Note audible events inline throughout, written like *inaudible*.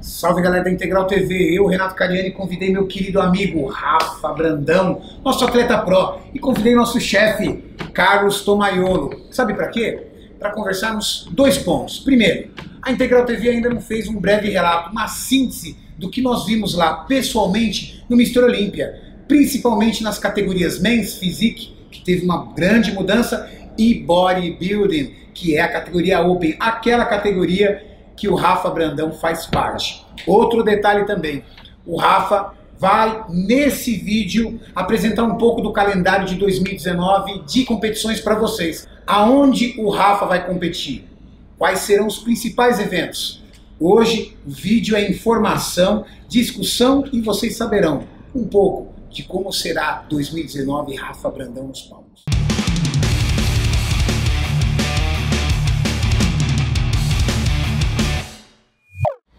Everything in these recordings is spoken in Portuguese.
Salve galera da Integral TV, eu, Renato Cariani, convidei meu querido amigo Rafa Brandão, nosso atleta pro, e convidei nosso chefe Carlos Tomaiolo. Sabe para quê? Para conversarmos dois pontos. Primeiro, a Integral TV ainda não fez um breve relato, uma síntese do que nós vimos lá pessoalmente no Mister Olímpia, principalmente nas categorias Men's Physique, que teve uma grande mudança, e Bodybuilding, que é a categoria Open, aquela categoria que o Rafa Brandão faz parte. Outro detalhe também, o Rafa vai nesse vídeo apresentar um pouco do calendário de 2019 de competições para vocês. Aonde o Rafa vai competir? Quais serão os principais eventos? Hoje o vídeo é informação, discussão e vocês saberão um pouco de como será 2019 Rafa Brandão nos palcos.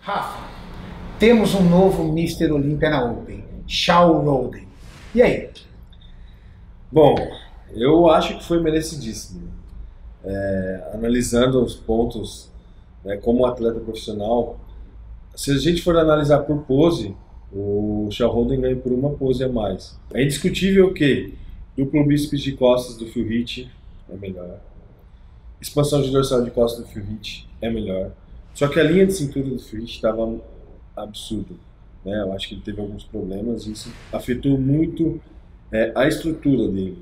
Rafa, temos um novo Mr. Olímpia na Open, Shaw Roden. E aí? Bom, eu acho que foi merecidíssimo. É, analisando os pontos né, como atleta profissional, se a gente for analisar por pose, o Shaw Holden ganha por uma pose a mais. É indiscutível que duplo bíceps de costas do Phil Heath é melhor. Expansão de dorsal de costas do Phil Heath é melhor. Só que a linha de cintura do Heath estava absurdo. Né? Eu acho que ele teve alguns problemas e isso afetou muito é, a estrutura dele.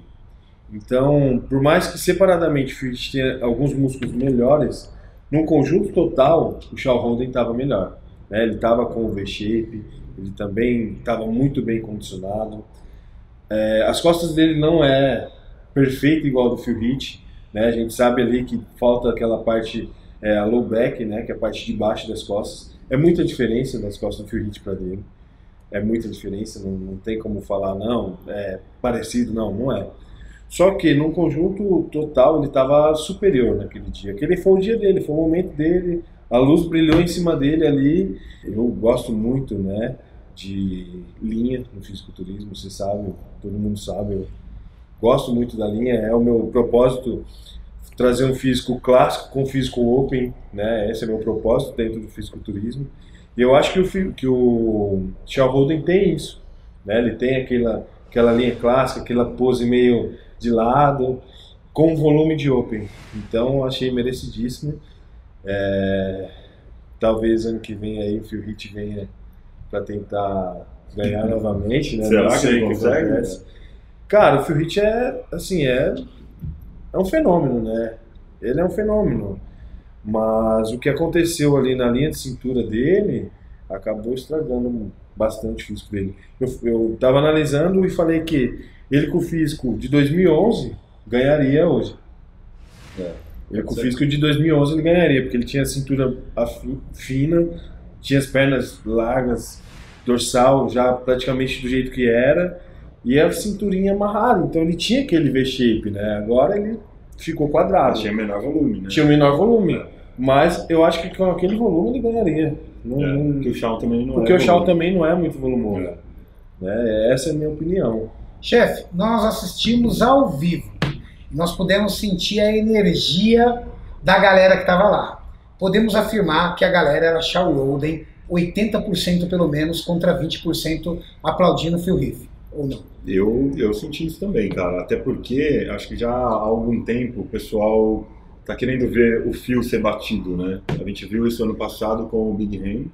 Então, por mais que separadamente o Heath tenha alguns músculos melhores, no conjunto total, o Shaw Holden estava melhor. Né? Ele estava com o V-shape, ele também estava muito bem condicionado. É, as costas dele não é perfeito igual do Phil né? A gente sabe ali que falta aquela parte é, a low back, né? Que é a parte de baixo das costas. É muita diferença das costas do Phil Heath para dele. É muita diferença, não, não tem como falar não, é parecido, não, não é. Só que no conjunto total ele estava superior naquele dia. Aquele foi o dia dele, foi o momento dele. A luz brilhou em cima dele ali. Eu gosto muito, né? de linha no fisiculturismo, você sabe, todo mundo sabe. Eu gosto muito da linha, é o meu propósito trazer um físico clássico com físico open, né? Esse é meu propósito dentro do fisiculturismo. E eu acho que o que o Shaw Holden tem isso, né? Ele tem aquela aquela linha clássica, aquela pose meio de lado, com volume de open. Então achei merecidíssimo. É, talvez ano que vem aí o Phil Heath venha para tentar ganhar *laughs* novamente, né? Será que ele consegue? Cara, o Phil Heath é, assim, é, é um fenômeno, né? Ele é um fenômeno. Mas o que aconteceu ali na linha de cintura dele acabou estragando bastante o físico dele. Eu, eu tava analisando e falei que ele com o físico de 2011 ganharia hoje. É. Ele com o físico de 2011 ele ganharia, porque ele tinha a cintura fina, tinha as pernas largas, dorsal já praticamente do jeito que era, e a cinturinha amarrada. Então ele tinha aquele V-shape, né? Agora ele ficou quadrado. Tinha menor volume, né? Tinha menor volume. É. Mas eu acho que com aquele volume ele ganharia. Não, é, não... Porque o Shaw também não porque é. Porque o Shaw também não é muito volumoso. É. Né? Essa é a minha opinião. Chefe, nós assistimos ao vivo. Nós pudemos sentir a energia da galera que estava lá podemos afirmar que a galera era Shaw Roden, 80% pelo menos contra 20% aplaudindo Phil Heath, ou não? Eu, eu senti isso também, cara. Até porque acho que já há algum tempo o pessoal tá querendo ver o fio ser batido, né? A gente viu isso ano passado com o Big Ham.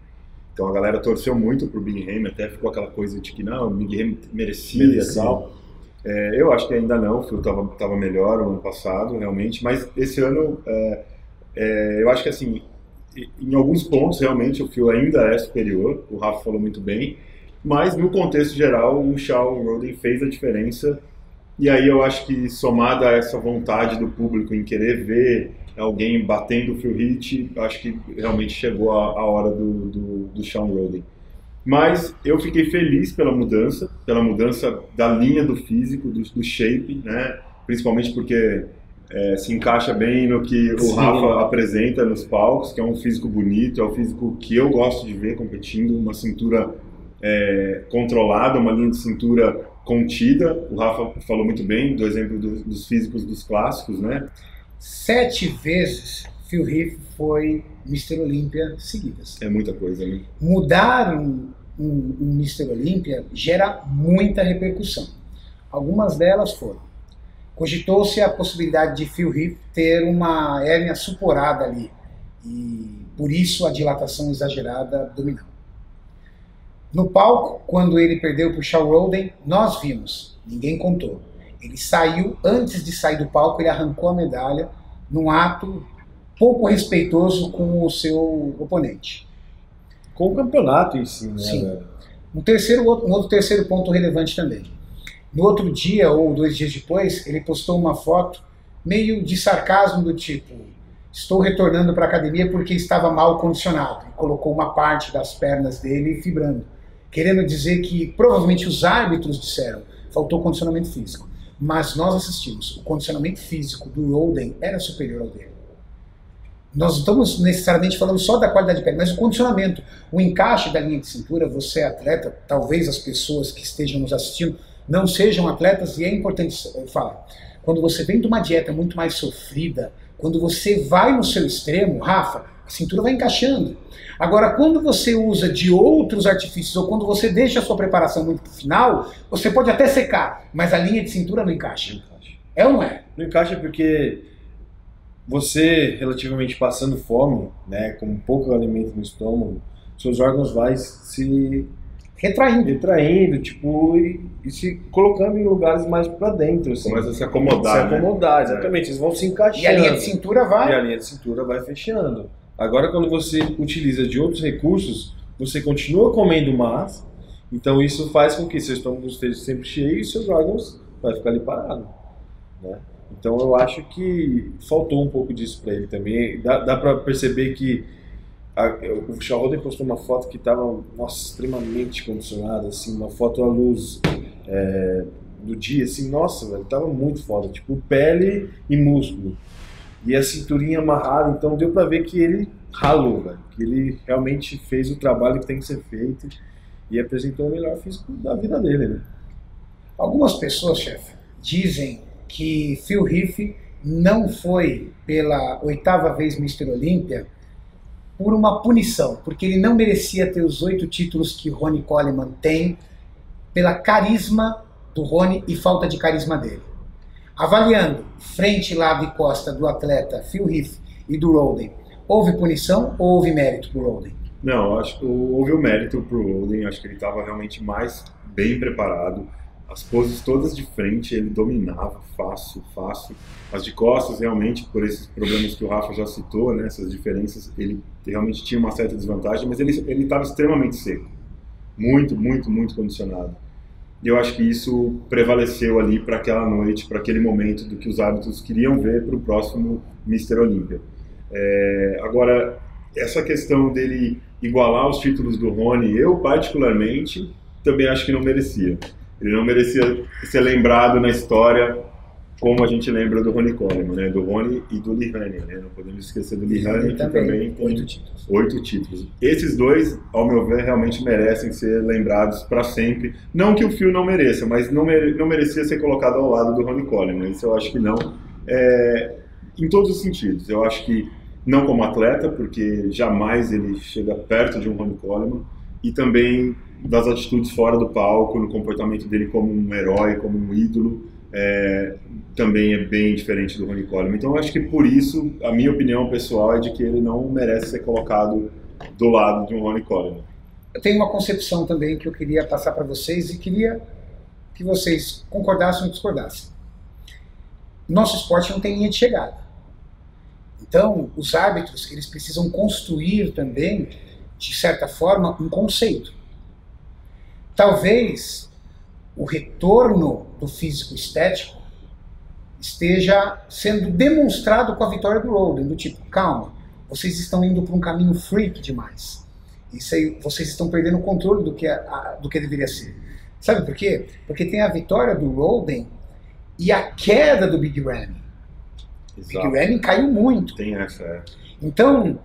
Então a galera torceu muito pro Big Ham, até ficou aquela coisa de que não, o Big Ham merecia, merecia. e tal. É, eu acho que ainda não, o fio tava, tava melhor o ano passado, realmente, mas esse ano é, é, eu acho que assim, em alguns pontos realmente o fio ainda é superior, o Rafa falou muito bem, mas no contexto geral o Shaw Roden fez a diferença e aí eu acho que somada a essa vontade do público em querer ver alguém batendo o Phil Hit, acho que realmente chegou a, a hora do, do, do Sean Roden. Mas eu fiquei feliz pela mudança, pela mudança da linha do físico, do, do shape, né? principalmente porque é, se encaixa bem no que o Sim. Rafa apresenta nos palcos, que é um físico bonito, é o físico que eu gosto de ver competindo, uma cintura é, controlada, uma linha de cintura contida. O Rafa falou muito bem do exemplo do, dos físicos dos clássicos, né? Sete vezes Phil Heath foi Mr. Olímpia seguidas. É muita coisa, né? Mudar um, um, um Mr. Olímpia gera muita repercussão. Algumas delas foram. Cogitou-se a possibilidade de Phil Heath ter uma hérnia suporada ali e por isso a dilatação exagerada abdominal. No palco, quando ele perdeu para o Shaw Roden, nós vimos, ninguém contou. Ele saiu, antes de sair do palco, ele arrancou a medalha num ato pouco respeitoso com o seu oponente. Com o campeonato em si, né? Sim. Um, terceiro, um outro terceiro ponto relevante também. No outro dia, ou dois dias depois, ele postou uma foto meio de sarcasmo do tipo estou retornando para a academia porque estava mal condicionado. E colocou uma parte das pernas dele fibrando. Querendo dizer que provavelmente os árbitros disseram faltou condicionamento físico. Mas nós assistimos. O condicionamento físico do Roden era superior ao dele. Nós não estamos necessariamente falando só da qualidade de pele, mas o condicionamento, o encaixe da linha de cintura. Você é atleta, talvez as pessoas que estejam nos assistindo não sejam atletas, e é importante falar. Quando você vem de uma dieta muito mais sofrida, quando você vai no seu extremo, Rafa, a cintura vai encaixando. Agora, quando você usa de outros artifícios ou quando você deixa a sua preparação muito pro final, você pode até secar, mas a linha de cintura não encaixa. É ou não é? Não encaixa porque você, relativamente passando fome, né, com pouco alimento no estômago, seus órgãos vai se Retraindo. retraindo, tipo, e, e se colocando em lugares mais pra dentro, assim. Começa a se acomodar, se acomodar, né? exatamente. Eles vão se encaixando. E a linha de cintura E a vai. linha de cintura vai fechando. Agora, quando você utiliza de outros recursos, você continua comendo mais, então isso faz com que seu estômago esteja sempre cheio e seus órgãos vai ficar ali parado. Né? Então eu acho que faltou um pouco disso para ele também. Dá, dá para perceber que a, o Shaolin postou uma foto que estava nossa, extremamente condicionada, assim, uma foto à luz é, do dia, assim, nossa, velho, tava muito foda, tipo pele e músculo. E a cinturinha amarrada, então deu pra ver que ele ralou, que ele realmente fez o trabalho que tem que ser feito e apresentou o melhor físico da vida dele, né? Algumas pessoas, chefe, dizem que Phil Heath não foi pela oitava vez Mr. Olímpia por uma punição, porque ele não merecia ter os oito títulos que Ronnie Coleman tem pela carisma do Rony e falta de carisma dele. Avaliando frente, lado e costa do atleta Phil Heath e do Roden, houve punição ou houve mérito pro Roden? Não, acho que houve o mérito pro Roden, acho que ele estava realmente mais bem preparado. As poses todas de frente ele dominava fácil, fácil. As de costas, realmente, por esses problemas que o Rafa já citou, né, essas diferenças, ele realmente tinha uma certa desvantagem, mas ele estava extremamente seco. Muito, muito, muito condicionado. E eu acho que isso prevaleceu ali para aquela noite, para aquele momento do que os árbitros queriam ver para o próximo Mr. Olímpia. É, agora, essa questão dele igualar os títulos do Rony, eu particularmente também acho que não merecia. Ele não merecia ser lembrado na história como a gente lembra do Rony Coleman, né? Do Rony e do Lihane, né? Não podemos esquecer do Lihane, que também tem oito títulos. oito títulos. Esses dois, ao meu ver, realmente merecem ser lembrados para sempre. Não que o Phil não mereça, mas não, mere não merecia ser colocado ao lado do Ronnie Coleman. Isso eu acho que não. É, em todos os sentidos. Eu acho que não como atleta, porque jamais ele chega perto de um Ronnie Coleman. E também das atitudes fora do palco, no comportamento dele como um herói, como um ídolo. É, também é bem diferente do Ronnie Coleman. Então, acho que por isso, a minha opinião pessoal é de que ele não merece ser colocado do lado de um Ronnie Coleman. Eu tenho uma concepção também que eu queria passar para vocês e queria que vocês concordassem ou discordassem. Nosso esporte não tem linha de chegada. Então, os árbitros, eles precisam construir também, de certa forma, um conceito. Talvez o retorno do físico estético esteja sendo demonstrado com a vitória do Roden, do tipo, calma, vocês estão indo para um caminho freak demais. Isso aí, vocês estão perdendo o controle do que, a, a, do que deveria ser. Sabe por quê? Porque tem a vitória do Roden e a queda do Big Ramy. O Big Ramy caiu muito. Tem essa, é. Então,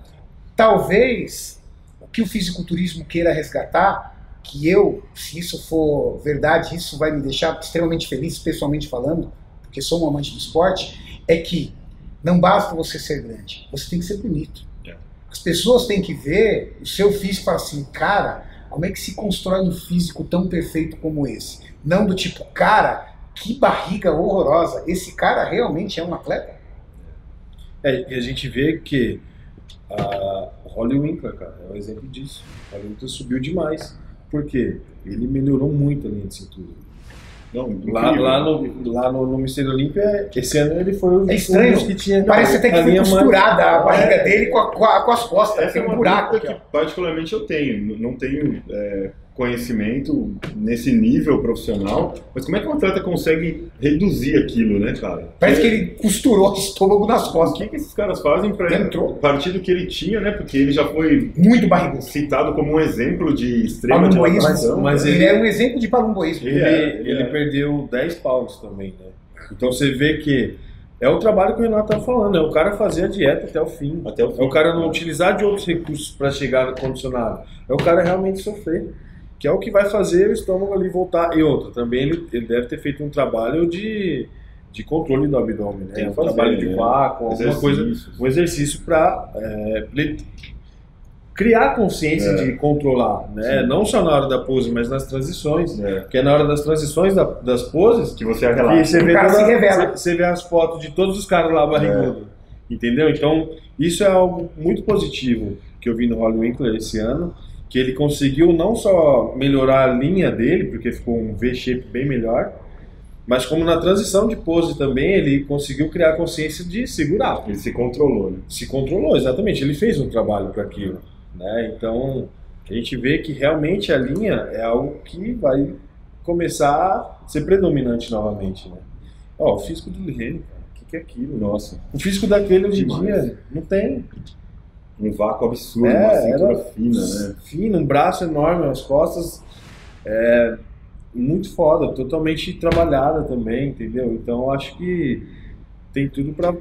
talvez o que o fisiculturismo queira resgatar, que eu, se isso for verdade, isso vai me deixar extremamente feliz, pessoalmente falando, porque sou um amante do esporte, é que Não basta você ser grande, você tem que ser bonito. É. As pessoas têm que ver o seu físico e falar assim, cara, como é que se constrói um físico tão perfeito como esse? Não do tipo, cara, que barriga horrorosa. Esse cara realmente é um atleta? É, e a gente vê que a Holly Winkler, cara, é um exemplo disso. O Holly Winkler subiu demais. Por quê? Ele melhorou muito a linha de cintura. Não, Lá, lá, no, lá no, no Mister Olímpia, esse ano ele foi o É estranho. que tinha Parece até que foi costurada a barriga É. dele com, a- com as costas. Essa Tem é um buraco que particularmente eu tenho. Não tenho é, conhecimento nesse nível profissional, mas como é que um atleta consegue reduzir aquilo, né, cara? Parece que Porque- ele costurou o estômago nas O costas. que, que esses caras fazem para Entrou. partir do que ele tinha, né? Porque ele já foi Muito barrigudo. citado como um exemplo de extrema Palumboísmo. dilatação. Mas Ele, ele- é um exemplo de palumboísmo. Ele, É, ele é. perdeu 10 pounds também, né? Então você vê que é o trabalho que o Renato tá falando, é o cara fazer a dieta até o fim. Até o fim. É o cara não utilizar de outros recursos para chegar no condicionado. É o cara realmente sofrer. Que é o que vai fazer o estômago ali voltar. E outra, também ele, ele deve ter feito um trabalho de, de controle do abdômen, né? Tem Um fazer, trabalho de né? vácuo, alguma coisa. Um exercício para criar consciência É. de controlar, né? Sim. Não só na hora da pose, mas nas transições. É, Porque é na hora das transições da- das poses que você que relaxa. você vê, toda- se revela. você- você vê as fotos de todos os caras lá barrigudos. Entendeu? Então, isso é algo muito positivo que eu vi no Holly Winkler esse ano, que ele conseguiu não só melhorar a linha dele, porque ficou um V-shape bem melhor, mas como na transição de pose também, ele conseguiu criar consciência de segurar. Ele se controlou, né? Se controlou, exatamente. Ele fez um trabalho para aquilo. Né? Então, a gente vê que realmente a linha é algo que vai começar a ser predominante novamente. Né? Ó, o físico do cara, o que, que é aquilo? Nossa, O físico daquele hoje em dia não tem. Um vácuo absurdo, É, uma cintura fina, né? Fino, um braço enorme, as costas é, muito foda, totalmente trabalhada também, entendeu? Então acho que tem tudo pra.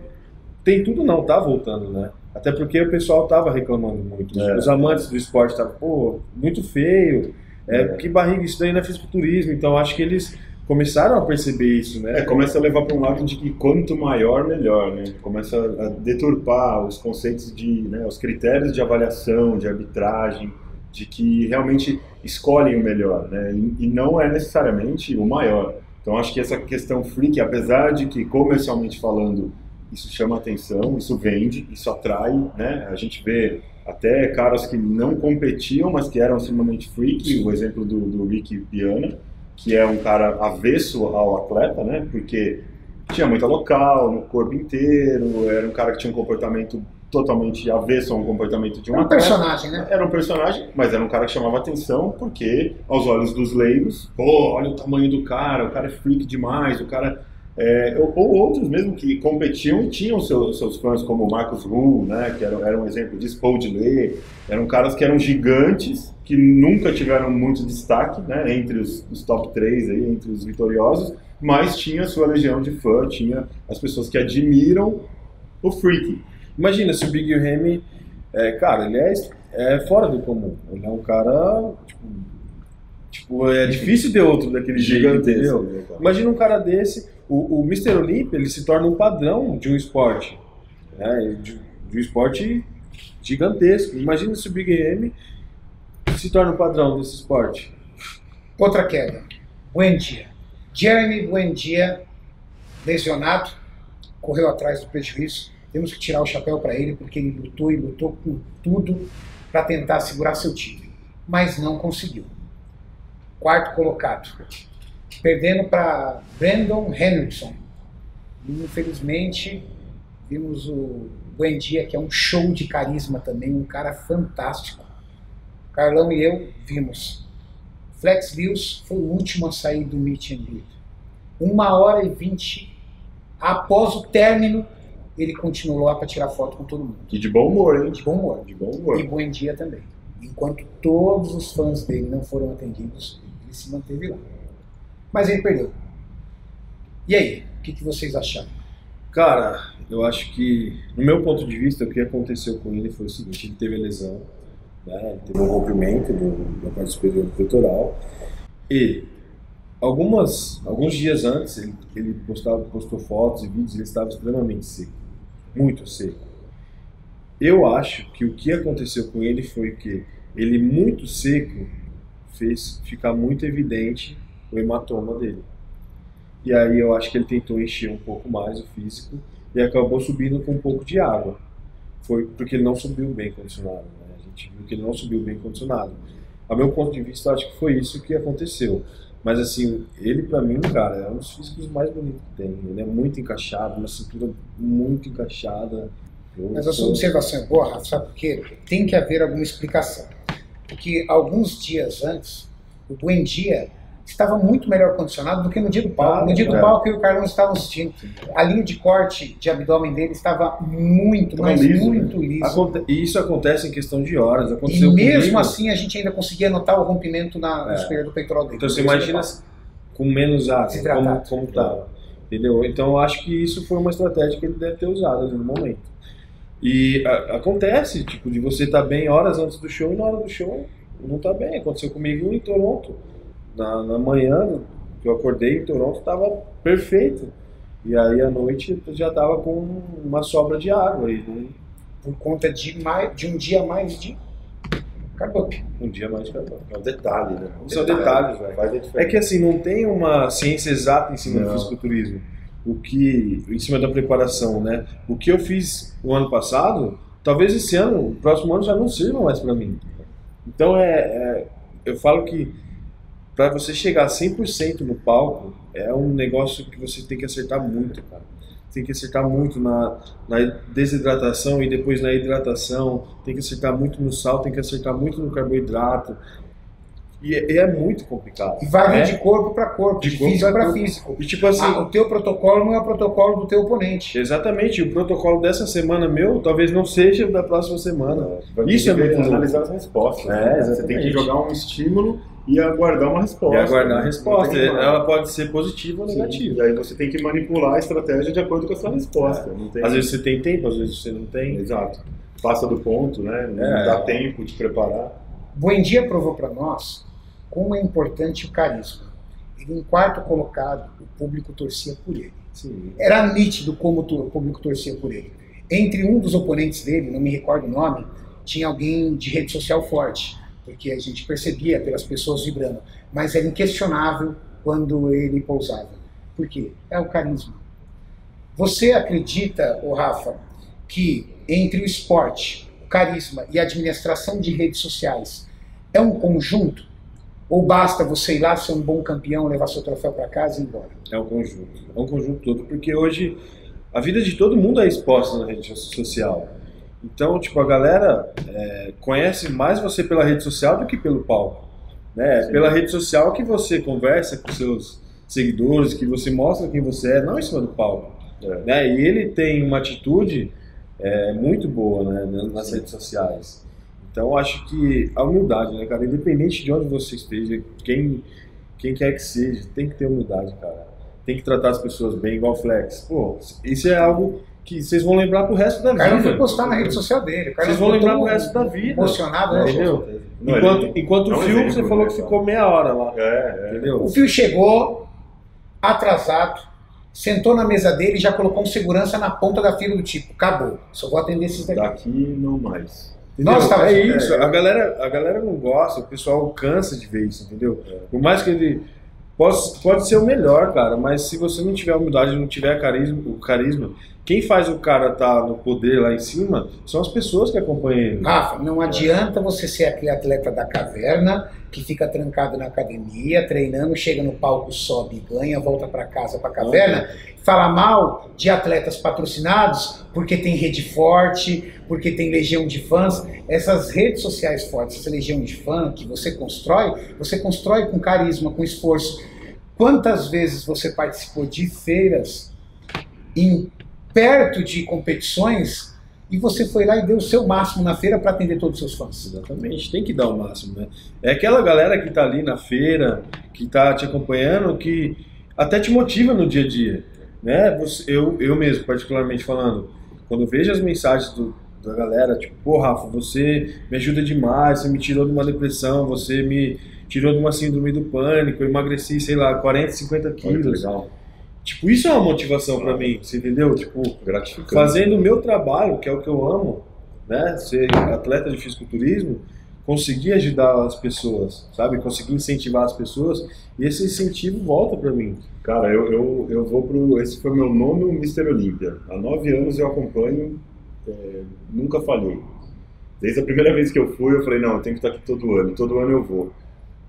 Tem tudo não, tá voltando, né? Até porque o pessoal tava reclamando muito. É. Os amantes do esporte estavam, pô, muito feio. É, É. que barriga, isso daí não é fisiculturismo. Então acho que eles começaram a perceber isso, né? É, começa a levar para um lado de que quanto maior, melhor, né? Começa a deturpar os conceitos de, né, os critérios de avaliação, de arbitragem, de que realmente escolhem o melhor, né? E, e não é necessariamente o maior. Então acho que essa questão freak, apesar de que comercialmente falando isso chama atenção, isso vende, isso atrai, né? A gente vê até caras que não competiam, mas que eram extremamente freak, o exemplo do, do Ricky Piana, que é um cara avesso ao atleta, né? Porque tinha muita local no corpo inteiro, era um cara que tinha um comportamento totalmente avesso a um comportamento de um É um atleta. personagem, né? Era um personagem, mas era um cara que chamava atenção porque, aos olhos dos leigos, pô, olha o tamanho do cara, o cara é freak demais, o cara. É, ou, ou outros mesmo que competiam e tinham seus, seus fãs, como o Marcos Ruhl, né, que era, era um exemplo disso, Paul Delay, eram caras que eram gigantes, que nunca tiveram muito destaque né, entre os, os top 3, aí, entre os vitoriosos, mas tinha sua legião de fã, tinha as pessoas que admiram o freak. Imagina se o Big Ramy, é, cara, ele é, é fora do comum. Ele é um cara, tipo, tipo, é difícil ter outro daquele entendeu? né? Imagina um cara desse, o, o Mr. Olympia, ele se torna um padrão de um esporte, né? De, de um esporte gigantesco. Imagina se o Big M se torna um padrão desse esporte. Outra queda. Buendia. Jeremy Buendia, lesionado, correu atrás do prejuízo. Temos que tirar o chapéu para ele, porque ele lutou e lutou com tudo para tentar segurar seu time. Mas não conseguiu. Quarto colocado. Perdendo para Brandon Henrickson. E, infelizmente, vimos o Buendia, que é um show de carisma também, um cara fantástico. Carlão e eu vimos Flex Lewis foi o último a sair do meet and greet. Uma hora e vinte após o término, ele continuou lá para tirar foto com todo mundo. E de bom humor, hein? De bom humor. De bom humor. E bom dia também. Enquanto todos os fãs dele não foram atendidos, ele se manteve lá. Mas ele perdeu. E aí, o que, que vocês acharam? Cara, eu acho que, no meu ponto de vista, o que aconteceu com ele foi o seguinte: ele teve a lesão, né? ele teve um rompimento do, da parte superior do peitoral, e algumas, alguns dias antes, ele, ele postava, postou fotos e vídeos, ele estava extremamente seco. muito seco. Eu acho que o que aconteceu com ele foi que ele muito seco fez ficar muito evidente o hematoma dele. E aí eu acho que ele tentou encher um pouco mais o físico e acabou subindo com um pouco de água. Foi porque ele não subiu bem condicionado. Né? A gente viu que ele não subiu bem condicionado. A meu ponto de vista, acho que foi isso que aconteceu. Mas assim, ele para mim, cara, é um dos físicos mais bonitos que tem. Ele é muito encaixado, uma cintura muito encaixada. Eu Mas a sua observação é boa, Rafa, sabe por quê? Tem que haver alguma explicação. Porque alguns dias antes, o Buendia estava muito melhor condicionado do que no dia do palco. Ah, no dia do é. palco, eu e o Carlão estavam assistindo. A linha de corte de abdômen dele estava muito, Tava mas liso, muito liso. Aconte- E isso acontece em questão de horas. E Aconteceu mesmo comigo. assim, a gente ainda conseguia notar o rompimento na, no É. superior do peitoral dele. Então você No imagina com menos água, como, como tá. Entendeu? Então eu acho que isso foi uma estratégia que ele deve ter usado no momento. E a- acontece, tipo, de você estar bem horas antes do show e na hora do show não tá bem. Aconteceu comigo em Toronto. Na, na manhã que eu acordei em Toronto estava perfeito. E aí à noite já tava com uma sobra de água. E não- Por conta de, mais, de um dia a mais de carbono. um dia mais de carbono. É um detalhe, né? São detalhes, velho. A É que assim, não tem uma ciência exata em cima do Não. fisiculturismo. O que, em cima da preparação, né? O que eu fiz o ano passado, talvez esse ano, o próximo ano já não sirva mais para mim. Então é, é- eu falo que para você chegar 100% no palco, é um negócio que você tem que acertar muito, cara. Tem que acertar muito na, na desidratação e depois na hidratação, tem que acertar muito no sal, tem que acertar muito no carboidrato. E é, e é muito complicado. E varia É. de corpo para corpo, de, De corpo físico para físico. E tipo assim, Ah, o teu protocolo não é o protocolo do teu oponente. exatamente, o protocolo dessa semana meu talvez não seja o da próxima semana. Vai Isso é muito analisar as respostas. É, né? Você tem que jogar um estímulo e aguardar uma resposta. E aguardar a resposta. tem como. Ela pode ser positiva ou Sim, negativa. E aí você tem que manipular a estratégia de acordo com a sua resposta. Não tem... Às vezes você tem tempo, às vezes você não tem. Exato. Passa do ponto, né? Não É. dá tempo de preparar. Buendia provou para nós como é importante o carisma. Ele, em quarto colocado, o público torcia por ele. Sim. Era nítido como o público torcia por ele. Entre um dos oponentes dele, não me recordo o nome, tinha alguém de rede social forte, porque a gente percebia pelas pessoas vibrando. Mas era inquestionável quando ele pousava. Por quê? É o carisma. Você acredita, ô Rafa, que entre o esporte, o carisma e a administração de redes sociais é um conjunto? Ou basta você ir lá ser um bom campeão, levar seu troféu para casa e ir embora? É um conjunto. É um conjunto todo, porque hoje a vida de todo mundo é exposta na rede social. Então, tipo, a galera é, conhece mais você pela rede social do que pelo palco. Né? É Sim. Pela rede social que você conversa com seus seguidores, que você mostra quem você é, não em cima do palco. É. Né? E ele tem uma atitude é, muito boa né, nas redes sociais. Então, acho que a humildade, né, cara? Independente de onde você esteja, quem, quem quer que seja, tem que ter humildade, cara. Tem que tratar as pessoas bem, igual Flex. Pô, isso é algo que vocês vão lembrar pro resto da O cara não vida. foi postar na rede social dele. Vocês vão lembrar pro resto da vida. Emocionado, né? Entendeu? Não, Enquanto, ele- enquanto o filme, você falou que ficou meia hora lá. É, é. Entendeu? O Fio chegou, atrasado, sentou na mesa dele e já colocou um segurança na ponta da fila do tipo, acabou, só vou atender esses daqui. Daqui não mais. Entendeu? Nossa, tá é vendo? isso. A galera, a galera não gosta, o pessoal cansa de ver isso, entendeu? É. Por mais que ele pode, pode ser o melhor, cara, mas se você não tiver humildade, não tiver carisma, o carisma, quem faz o cara estar no poder lá em cima são as pessoas que acompanham ele. Rafa, não adianta você ser aquele atleta da caverna que fica trancado na academia, treinando, chega no palco, sobe, ganha, volta para casa, para caverna, fala mal de atletas patrocinados porque tem rede forte, porque tem legião de fãs. Essas redes sociais fortes, essa legião de fã que você constrói, você constrói com carisma, com esforço. Quantas vezes você participou de feiras em perto de competições e você foi lá e deu o seu máximo na feira para atender todos os seus fãs? Exatamente, tem que dar o máximo, né? É aquela galera que tá ali na feira, que tá te acompanhando, que até te motiva no dia a dia, né? Você- eu, eu mesmo, particularmente falando, quando eu vejo as mensagens do- da galera, tipo, pô, Rafa, você me ajuda demais, você me tirou de uma depressão, você me tirou de uma síndrome do pânico, eu emagreci, sei lá, 40, 50 Olha que quilos. legal. Tipo, isso é uma motivação para mim, você entendeu? Tipo, Gratificante. fazendo o meu trabalho, que é o que eu amo, né? Ser atleta de fisiculturismo, conseguir ajudar as pessoas, sabe? Conseguir incentivar as pessoas e esse incentivo volta para mim. Cara, eu, eu, eu vou pro. Esse foi meu nono Mr. Olímpia. Há nove anos eu acompanho, é, nunca falhei. Desde a primeira vez que eu fui, eu falei: não, eu tenho que estar aqui todo ano, todo ano eu vou.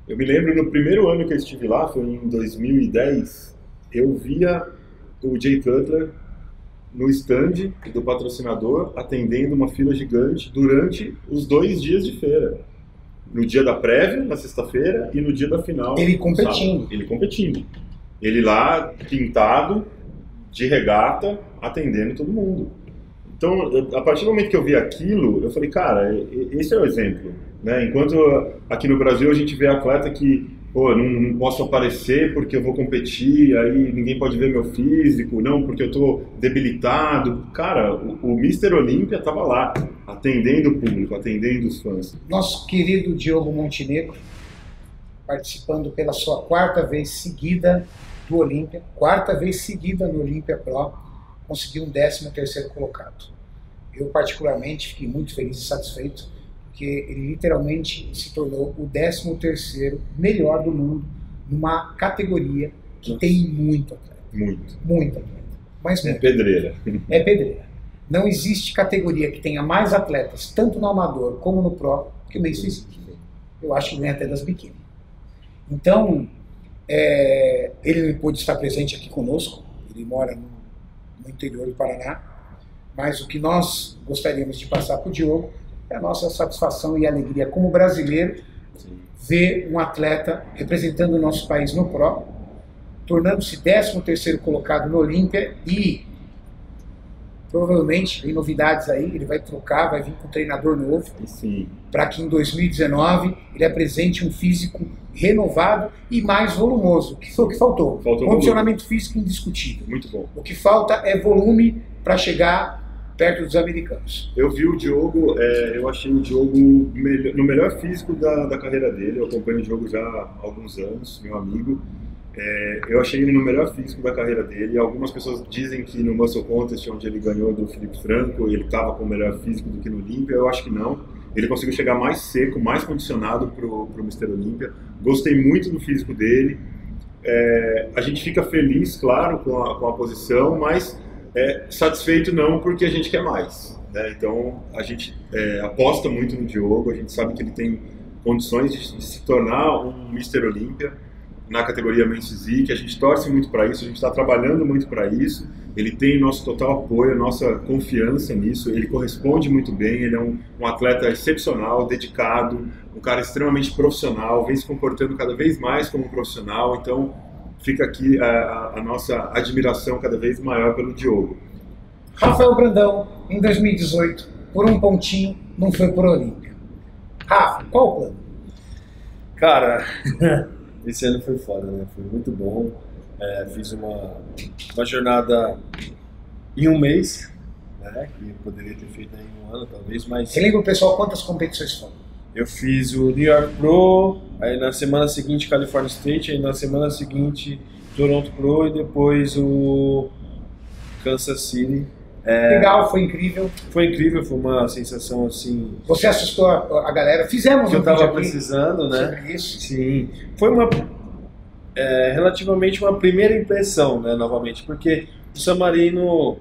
Eu me lembro no primeiro ano que eu estive lá, foi em 2010, eu via o Jay Cutler no stand do patrocinador atendendo uma fila gigante durante os dois dias de feira. No dia da prévia, na sexta-feira, e no dia da final. Ele competindo. sábado. Ele competindo. Ele lá, pintado, de regata, atendendo todo mundo. Então, a partir do momento que eu vi aquilo, eu falei, cara, esse é o exemplo. Né? Enquanto aqui no Brasil a gente vê atleta que, pô, não, não posso aparecer porque eu vou competir, aí ninguém pode ver meu físico, não, porque eu tô debilitado. Cara, o, o Mr. Olímpia tava lá, atendendo o público, atendendo os fãs. Nosso querido Diogo Montenegro, participando pela sua quarta vez seguida do Olímpia, quarta vez seguida no Olímpia Pro, conseguiu um 13 terceiro colocado. Eu particularmente fiquei muito feliz e satisfeito, porque ele literalmente se tornou o 13 terceiro melhor do mundo numa categoria que Nossa. tem muito atleta, Muito. muito atleta, mas É muito pedreira. é pedreira. Não existe categoria que tenha mais atletas, tanto no amador como no pro, que o Men's Physique. Eu acho que ganha até das biquíni. Então, é, ele não pôde estar presente aqui conosco, ele mora no, no interior do Paraná, mas o que nós gostaríamos de passar para o Diogo é a nossa satisfação e alegria como brasileiro ver um atleta representando o nosso país no Pro, tornando-se 13 terceiro colocado no Olímpia e provavelmente tem novidades aí, ele vai trocar, vai vir com um treinador novo, para que em 2019 ele apresente um físico renovado e mais volumoso, que foi o que faltou. Faltou Condicionamento físico indiscutível. muito bom. O que falta é volume para chegar perto dos americanos. Eu vi o Diogo, é, eu achei o Diogo melhor- no melhor físico da, da carreira dele. Eu acompanho o Diogo já há alguns anos, meu amigo. É, eu achei ele no melhor físico da carreira dele. Algumas pessoas dizem que no Muscle Contest, onde ele ganhou do Felipe Franco, ele estava com o melhor físico do que no Olímpia. Eu acho que não. Ele conseguiu chegar mais seco, mais condicionado para o Mr. Olímpia. Gostei muito do físico dele. É, a gente fica feliz, claro, com a, com a posição, mas é, satisfeito não, porque a gente quer mais. Né? Então a gente é, aposta muito no Diogo, a gente sabe que ele tem condições de, de se tornar um Mr. Olímpia na categoria Men's Physique, a gente torce muito para isso, a gente está trabalhando muito para isso, ele tem nosso total apoio, nossa confiança nisso, ele corresponde muito bem, ele é um, um atleta excepcional, dedicado, um cara extremamente profissional, vem se comportando cada vez mais como um profissional, então fica aqui a, a- a nossa admiração cada vez maior pelo Diogo. Rafael Brandão, em 2018, por um pontinho, não foi por Olímpia. Rafa, qual o plano? Cara, *laughs* esse ano foi foda, né? Foi muito bom. É, fiz uma, uma jornada em um mês, né? Que eu poderia ter feito em um ano, talvez, mas Relembra o pessoal quantas competições foram. Eu fiz o New York Pro, aí na semana seguinte California State, aí na semana seguinte Toronto Pro e depois o Kansas City. Legal, foi incrível. Foi incrível, foi uma sensação assim Você assustou a, a galera. Fizemos que eu um vídeo tava precisando, né? sobre isso. Sim, foi uma é, relativamente uma primeira impressão, né, novamente, porque o San Marino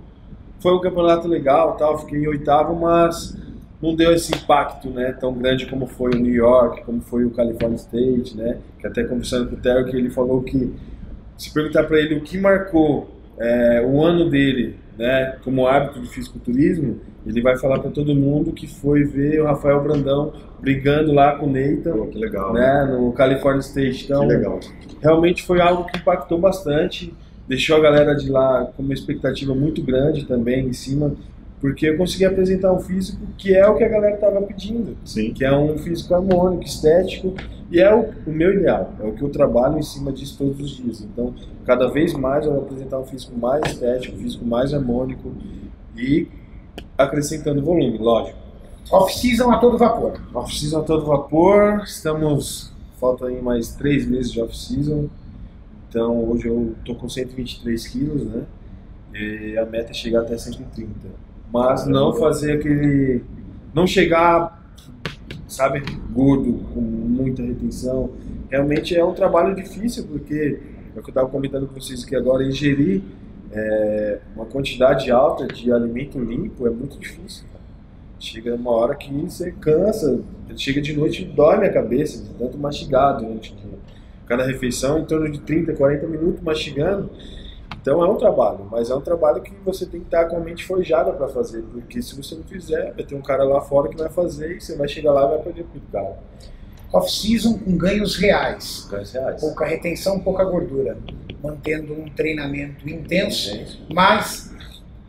foi um campeonato legal, tal, fiquei em oitavo, mas não deu esse impacto, né, tão grande como foi o New York, como foi o California State, né, que até conversando com o Theo, que ele falou que se perguntar para ele o que marcou é, o ano dele, né, como árbitro de fisiculturismo, ele vai falar para todo mundo que foi ver o Rafael Brandão brigando lá com o Nathan, Pô, que legal, né, no California State. Então, realmente foi algo que impactou bastante, deixou a galera de lá com uma expectativa muito grande também em cima, porque eu consegui apresentar um físico que é o que a galera estava pedindo, Sim. que é um físico harmônico, estético, e é o, o meu ideal, é o que eu trabalho em cima disso todos os dias. Então, cada vez mais eu vou apresentar um físico mais estético, um físico mais harmônico e acrescentando volume, lógico. Off-season a todo vapor. Off-season a todo vapor, estamos. Falta aí mais três meses de off-season. Então hoje eu tô com 123 quilos, né? E a meta é chegar até 130. Mas não fazer aquele. Não chegar, sabe, gordo, com muita retenção. Realmente é um trabalho difícil, porque é o que eu estava comentando com vocês aqui agora, ingerir é, uma quantidade alta de alimento limpo é muito difícil. Cara. Chega uma hora que você cansa, chega de noite e dorme a cabeça, de tanto mastigado durante Cada refeição em torno de 30, 40 minutos mastigando. Então é um trabalho, mas é um trabalho que você tem que estar com a mente forjada para fazer, porque se você não fizer, vai ter um cara lá fora que vai fazer e você vai chegar lá e vai perder o cara. Off-season com ganhos reais. Ganhos reais. Pouca retenção, pouca gordura. Mantendo um treinamento intenso, mas,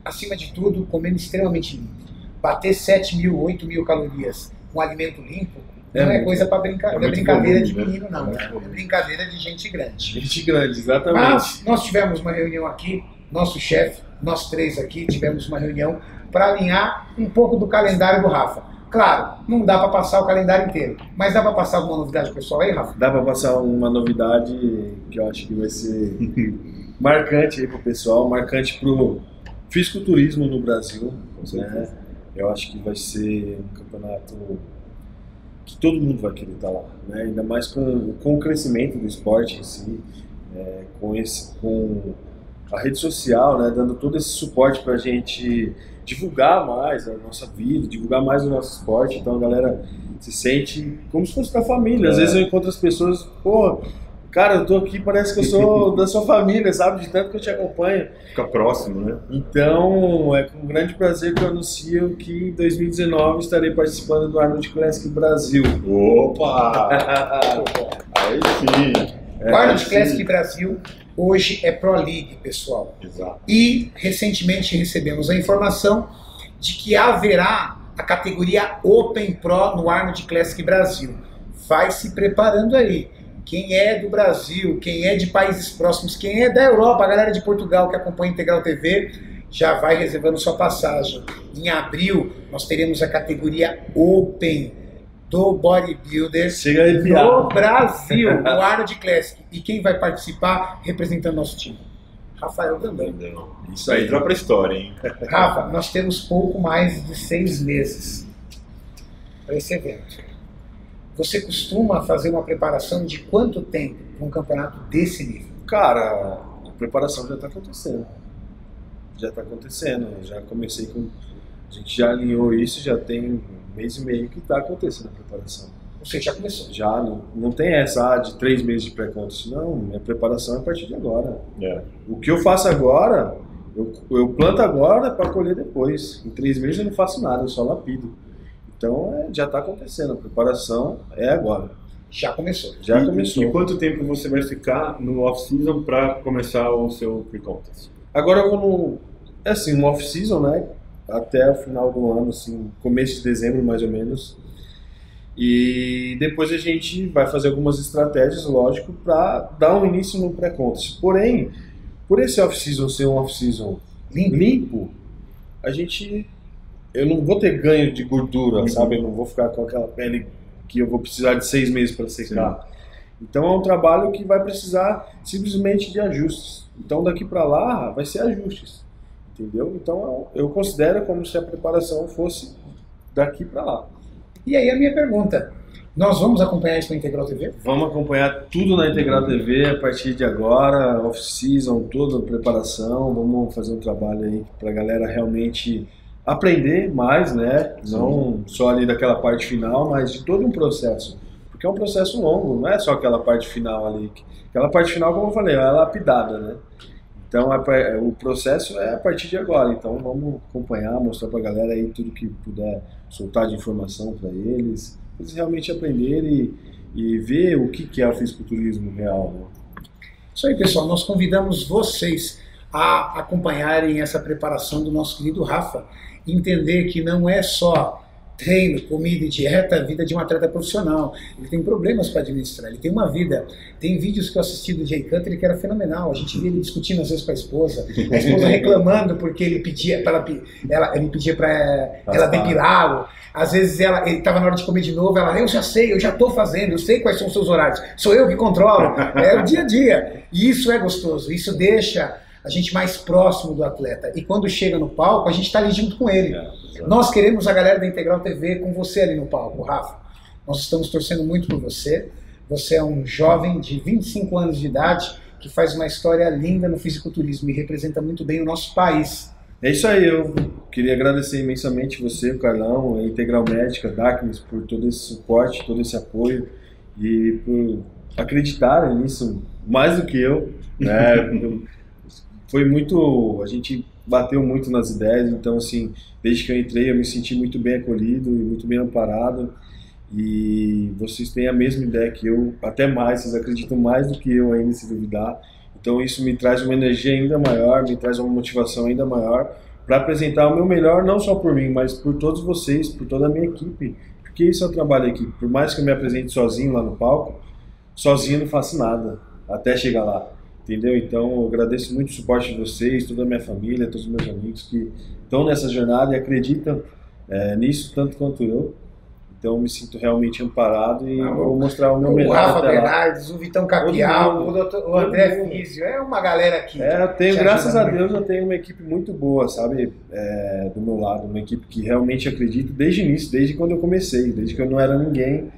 acima de tudo, comendo extremamente limpo. Bater 7 mil, 8 mil calorias com alimento limpo é não é coisa para brincar, é, é brincadeira de né? menino, não. É, é brincadeira de gente grande. Gente grande, exatamente. Mas nós tivemos uma reunião aqui, nosso chefe, nós três aqui tivemos uma reunião para alinhar um pouco do calendário do Rafa. Claro, não dá para passar o calendário inteiro, mas dá para passar alguma novidade pessoal aí, Rafa? Dá para passar uma novidade que eu acho que vai ser *laughs* marcante aí pro pessoal, marcante pro fisiculturismo no Brasil. Né? Eu acho que vai ser um campeonato que todo mundo vai querer estar lá, né? ainda mais com, com o crescimento do esporte em si, é, com, esse, com a rede social, né? dando todo esse suporte para a gente divulgar mais a nossa vida, divulgar mais o nosso esporte, então a galera se sente como se fosse da família. Às é. vezes eu encontro as pessoas, pô, Cara, eu tô aqui, parece que eu sou *laughs* da sua família, sabe? De tanto que eu te acompanho. Fica próximo, né? Então, é com grande prazer que eu anuncio que em 2019 estarei participando do Arnold Classic Brasil. Opa! *laughs* Aí sim! É, o Arnold Classic Brasil hoje é Pro League, pessoal. Exato. E recentemente recebemos a informação de que haverá a categoria Open Pro no Arnold Classic Brasil. Vai se preparando aí quem é do Brasil, quem é de países próximos, quem é da Europa, a galera de Portugal que acompanha Integral TV, já vai reservando sua passagem. Em abril, nós teremos a categoria Open do Bodybuilder do Brasil, no Arnold Classic. E quem vai participar representando nosso time? Rafael também. Isso aí entrou para a história, hein? Rafa, nós temos pouco mais de seis meses para esse evento. Você costuma fazer uma preparação de quanto tempo para um campeonato desse nível? Cara, a preparação já está acontecendo. Já está acontecendo. Já comecei com. A gente já alinhou isso, já tem um mês e meio que está acontecendo a preparação. Você já começou? Já, não, não tem essa ah, de três meses de pré-contest. Não, minha preparação é a partir de agora. É. O que eu faço agora, eu, eu planto agora para colher depois. Em três meses eu não faço nada, eu só lapido. Então é, já está acontecendo, a preparação é agora. Já começou. Já e, começou. E quanto tempo você vai ficar no off-season para começar o seu pre-contest? Agora eu vou no. É assim, no off-season, né? Até o final do ano, assim, começo de dezembro mais ou menos. E depois a gente vai fazer algumas estratégias, lógico, para dar um início no pré-contest. Porém, por esse off-season ser um off-season limpo, limpo, a gente eu não vou ter ganho de gordura, uhum. sabe? Eu não vou ficar com aquela pele que eu vou precisar de seis meses para secar. Sim. Então é um trabalho que vai precisar simplesmente de ajustes. Então daqui para lá vai ser ajustes, entendeu? Então eu considero como se a preparação fosse daqui para lá. E aí a minha pergunta, nós vamos acompanhar isso na Integral TV? Vamos acompanhar tudo na Integral TV a partir de agora, off-season, toda a preparação. Vamos fazer um trabalho aí para a galera realmente aprender mais, né? Não só ali daquela parte final, mas de todo um processo. Porque é um processo longo, não é só aquela parte final ali. Aquela parte final, como eu falei, é lapidada, né? Então é, o processo é a partir de agora. Então vamos acompanhar, mostrar para a galera aí tudo que puder soltar de informação para eles, eles realmente aprenderem e, e ver o que, que é o fisiculturismo real. Né? Isso aí, pessoal. Nós convidamos vocês a acompanharem essa preparação do nosso querido Rafa entender que não é só treino, comida e dieta a vida de um atleta profissional. Ele tem problemas para administrar, ele tem uma vida. Tem vídeos que eu assisti do Jay Cutler que era fenomenal. A gente via ele discutindo às vezes com a esposa, a esposa *laughs* reclamando porque ele pedia para ela, ela, ele pedia para ela depilá-lo. Às vezes ela, ele estava na hora de comer de novo, ela, eu já sei, eu já estou fazendo, eu sei quais são os seus horários, sou eu que controlo. É o dia a dia. E isso é gostoso, isso deixa a gente mais próximo do atleta. E quando chega no palco, a gente está ali junto com ele. É, Nós queremos a galera da Integral TV com você ali no palco, Rafa. Nós estamos torcendo muito por você. Você é um jovem de 25 anos de idade que faz uma história linda no fisiculturismo e representa muito bem o nosso país. É isso aí, eu queria agradecer imensamente você, o Carlão, a Integral Médica, a Darkness, por todo esse suporte, todo esse apoio e por acreditarem nisso mais do que eu. Né? *laughs* foi muito. A gente bateu muito nas ideias, então, assim, desde que eu entrei, eu me senti muito bem acolhido e muito bem amparado. E vocês têm a mesma ideia que eu, até mais, vocês acreditam mais do que eu ainda, se duvidar. Então, isso me traz uma energia ainda maior, me traz uma motivação ainda maior para apresentar o meu melhor, não só por mim, mas por todos vocês, por toda a minha equipe. Porque isso é o trabalho aqui. Por mais que eu me apresente sozinho lá no palco, sozinho não faço nada até chegar lá. Entendeu? Então, eu agradeço muito o suporte de vocês, toda a minha família, todos os meus amigos que estão nessa jornada e acreditam é, nisso tanto quanto eu. Então, me sinto realmente amparado e ah, vou mostrar o meu melhor. O Rafa Bernardes, o Vitão Capial, o, doutor, o André Físio, é uma galera aqui. É, eu tenho, graças a Deus, eu tenho uma equipe muito boa, sabe? É, do meu lado, uma equipe que realmente acredito desde o início, desde quando eu comecei, desde que eu não era ninguém,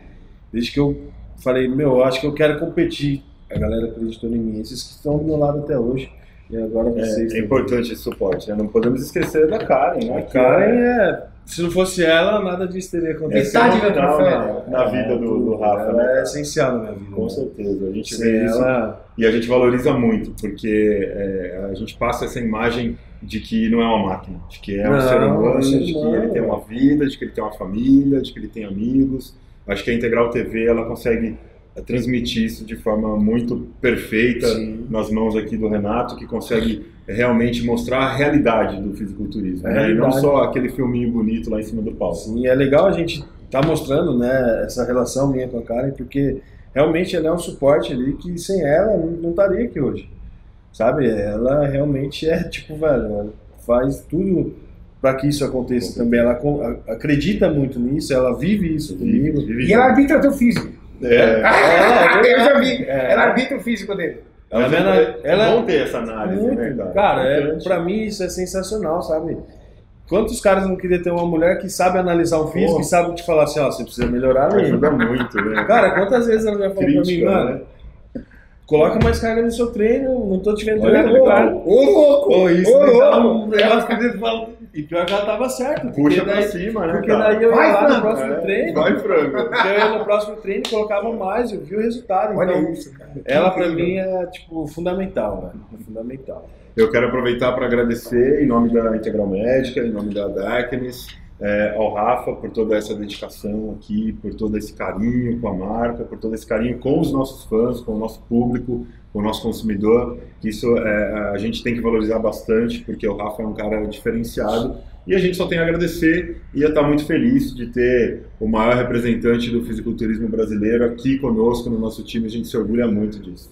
desde que eu falei, meu, acho que eu quero competir a galera acreditou em mim. Esses que estão do meu lado até hoje. E agora é, vocês. É, é importante esse suporte, né? Não podemos esquecer da Karen, né? A Karen é. Se não fosse ela, nada disso teria acontecido. Metade da na, na vida do, do Rafa. Ela né? é essencial na minha vida. Com né? certeza. A gente vê isso ela... e a gente valoriza muito, porque é, a gente passa essa imagem de que não é uma máquina, de que é um não, ser humano, de que ele tem uma vida, de que ele tem uma família, de que ele tem amigos. Acho que a Integral TV ela consegue transmitir isso de forma muito perfeita Sim. nas mãos aqui do Renato, que consegue realmente mostrar a realidade do fisiculturismo, é né? e não só aquele filminho bonito lá em cima do palco. Sim, é legal a gente estar tá mostrando né, essa relação minha com a Karen, porque realmente ela é um suporte ali que sem ela não estaria aqui hoje, sabe? Ela realmente é tipo, velho, ela faz tudo para que isso aconteça também. Ela acredita muito nisso, ela vive isso comigo. Vive, vive. E ela arbitra teu físico. É. é, eu já vi. É. Ela arbitra o físico dele. Ela, ela, é, ela é bom ter essa análise, muito, né, cara? Cara, é, pra mim isso é sensacional, sabe? Quantos caras não queriam ter uma mulher que sabe analisar o físico Pô. e sabe te falar assim, ó, você precisa melhorar ali. Ajuda muito, né? Cara, quantas vezes ela já falou Crítica, pra mim, mano, né? Coloca mais carga no seu treino, não tô te vendo treinar, cara. Ô, louco! Ô, isso ô, louco! Ela e pior que ela tava certa. Puxa daí, pra cima, né? Porque cara? daí eu vai, ia lá no próximo é, treino. Vai, frango. Porque eu ia no próximo treino e colocava mais, eu vi o resultado. Olha então, isso, cara. Ela pra mim é, tipo, fundamental, velho. É fundamental. Eu quero aproveitar para agradecer em nome da Integral Médica, em nome da Darkness, é, ao Rafa por toda essa dedicação aqui, por todo esse carinho com a marca, por todo esse carinho com os nossos fãs, com o nosso público, com o nosso consumidor. Isso é, a gente tem que valorizar bastante, porque o Rafa é um cara diferenciado e a gente só tem a agradecer e estar muito feliz de ter o maior representante do fisiculturismo brasileiro aqui conosco no nosso time. A gente se orgulha muito disso.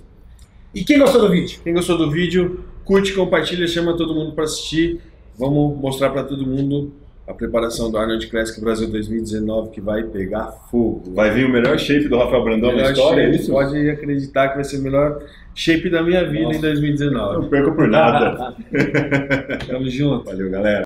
E quem gostou do vídeo? Quem gostou do vídeo, curte, compartilha, chama todo mundo para assistir. Vamos mostrar para todo mundo a preparação do Arnold Classic Brasil 2019 que vai pegar fogo. Vai vir o melhor shape do Rafael Brandão na história, shape, é isso? Pode acreditar que vai ser o melhor shape da minha vida Nossa, em 2019. Não perco por nada. *laughs* *laughs* Tamo junto. Valeu, galera.